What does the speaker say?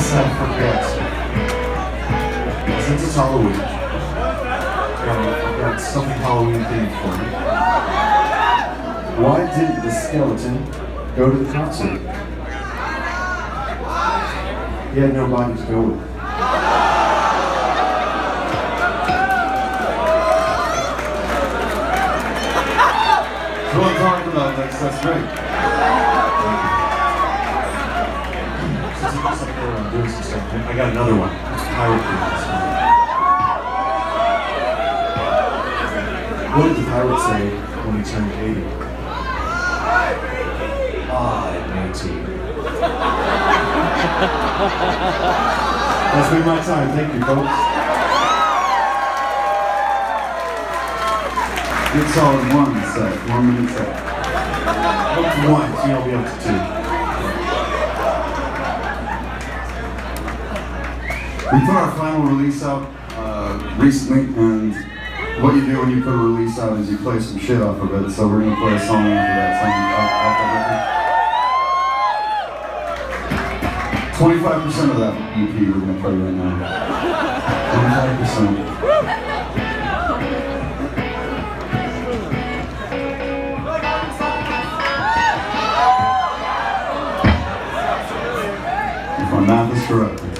Let's not forget. Since it's Halloween, I've got something Halloween themed for you. Why didn't the skeleton go to the concert? He had nobody to go with. That's what I'm talking about. That's, that's great. I got another one. Pirate. What did the pirate say when he turned 80? Ah, 18. That's been my time. Thank you, folks. Good solid one set, one minute set. So you'll be up to two. We put our final release out uh, recently, and what you do when you put a release out is you play some shit off of it. So we're gonna play a song of that song off, off record. Twenty-five percent of that EP we're gonna play right now. Twenty-five percent. If my math is correct.